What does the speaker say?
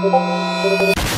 Música